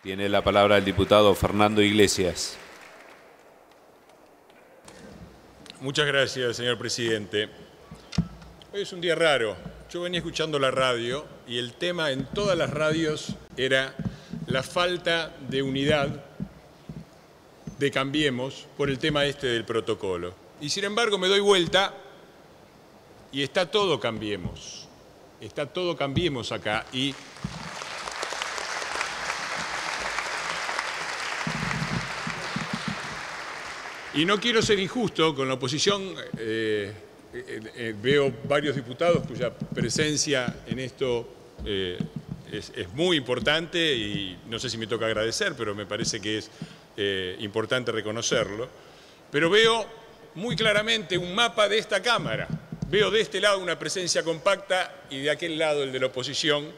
Tiene la palabra el diputado Fernando Iglesias. Muchas gracias, señor presidente. Hoy es un día raro. Yo venía escuchando la radio y el tema en todas las radios era la falta de unidad de Cambiemos por el tema este del protocolo. Y sin embargo me doy vuelta y está todo Cambiemos. Está todo Cambiemos acá. Y Y no quiero ser injusto con la oposición. eh, eh, veo varios diputados cuya presencia en esto eh, es, es muy importante y no sé si me toca agradecer, pero me parece que es importante reconocerlo. Pero veo muy claramente un mapa de esta Cámara. Veo de este lado una presencia compacta y de aquel lado, el de la oposición,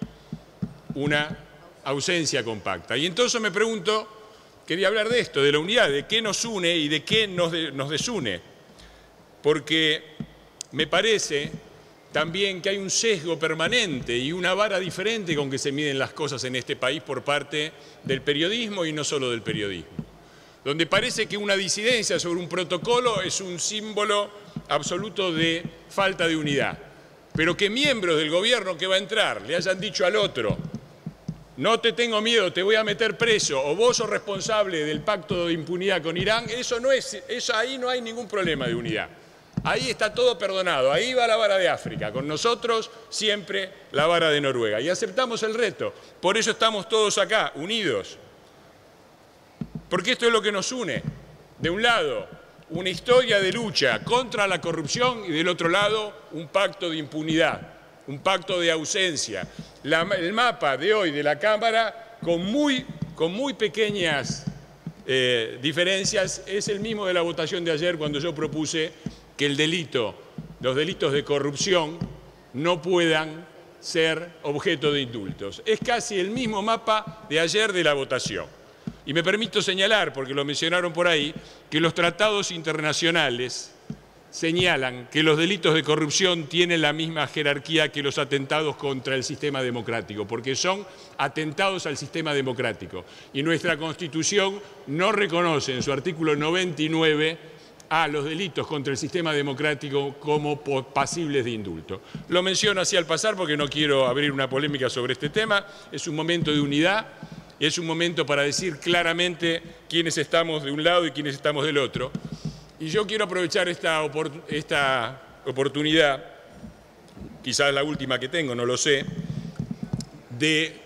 una ausencia compacta. Y entonces me pregunto, quería hablar de esto, de la unidad, de qué nos une y de qué nos, de- nos desune. Porque me parece también que hay un sesgo permanente y una vara diferente con que se miden las cosas en este país por parte del periodismo y no solo del periodismo. Donde parece que una disidencia sobre un protocolo es un símbolo absoluto de falta de unidad. Pero que miembros del gobierno que va a entrar le hayan dicho al otro, no te tengo miedo, te voy a meter preso, o vos sos responsable del pacto de impunidad con Irán, eso no es, eso ahí no hay ningún problema de unidad. Ahí está todo perdonado, ahí va la vara de África, con nosotros siempre la vara de Noruega. Y aceptamos el reto, por eso estamos todos acá, unidos. Porque esto es lo que nos une. De un lado, una historia de lucha contra la corrupción y del otro lado, un pacto de impunidad, un pacto de ausencia. El mapa de hoy de la Cámara, con muy, con muy pequeñas eh, diferencias, es el mismo de la votación de ayer cuando yo propuse que el delito, los delitos de corrupción no puedan ser objeto de indultos. Es casi el mismo mapa de ayer de la votación. Y me permito señalar, porque lo mencionaron por ahí, que los tratados internacionales señalan que los delitos de corrupción tienen la misma jerarquía que los atentados contra el sistema democrático, porque son atentados al sistema democrático. Y nuestra Constitución no reconoce en su artículo 99 a los delitos contra el sistema democrático como pasibles de indulto. Lo menciono así al pasar porque no quiero abrir una polémica sobre este tema. Es un momento de unidad, es un momento para decir claramente quiénes estamos de un lado y quiénes estamos del otro. Y yo quiero aprovechar esta, opor- esta oportunidad, quizás la última que tengo, no lo sé, de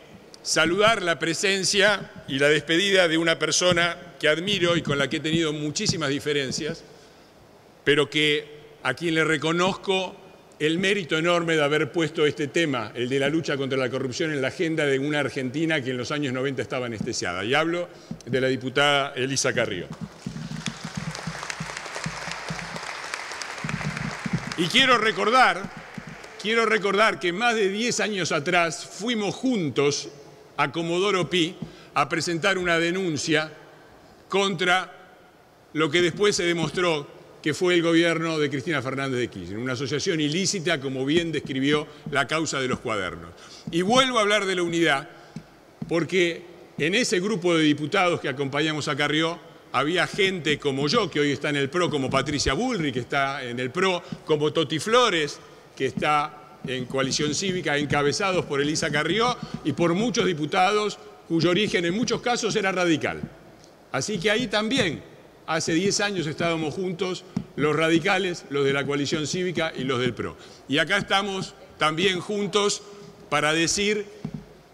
saludar la presencia y la despedida de una persona que admiro y con la que he tenido muchísimas diferencias, pero que a quien le reconozco el mérito enorme de haber puesto este tema, el de la lucha contra la corrupción, en la agenda de una Argentina que en los años 90 estaba anestesiada. Y hablo de la diputada Elisa Carrió. Y quiero recordar, quiero recordar que más de 10 años atrás fuimos juntos a Comodoro Pi a presentar una denuncia contra lo que después se demostró que fue el gobierno de Cristina Fernández de Kirchner, una asociación ilícita, como bien describió la causa de los cuadernos. Y vuelvo a hablar de la unidad, porque en ese grupo de diputados que acompañamos a Carrió había gente como yo, que hoy está en el PRO, como Patricia Bullrich, que está en el PRO, como Toti Flores, que está en Coalición Cívica, encabezados por Elisa Carrió, y por muchos diputados cuyo origen en muchos casos era radical. Así que ahí también, hace 10 años estábamos juntos los radicales, los de la coalición cívica y los del PRO. Y acá estamos también juntos para decir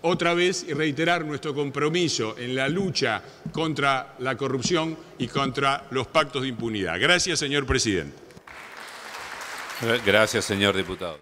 otra vez y reiterar nuestro compromiso en la lucha contra la corrupción y contra los pactos de impunidad. Gracias, señor presidente. Gracias, señor diputado.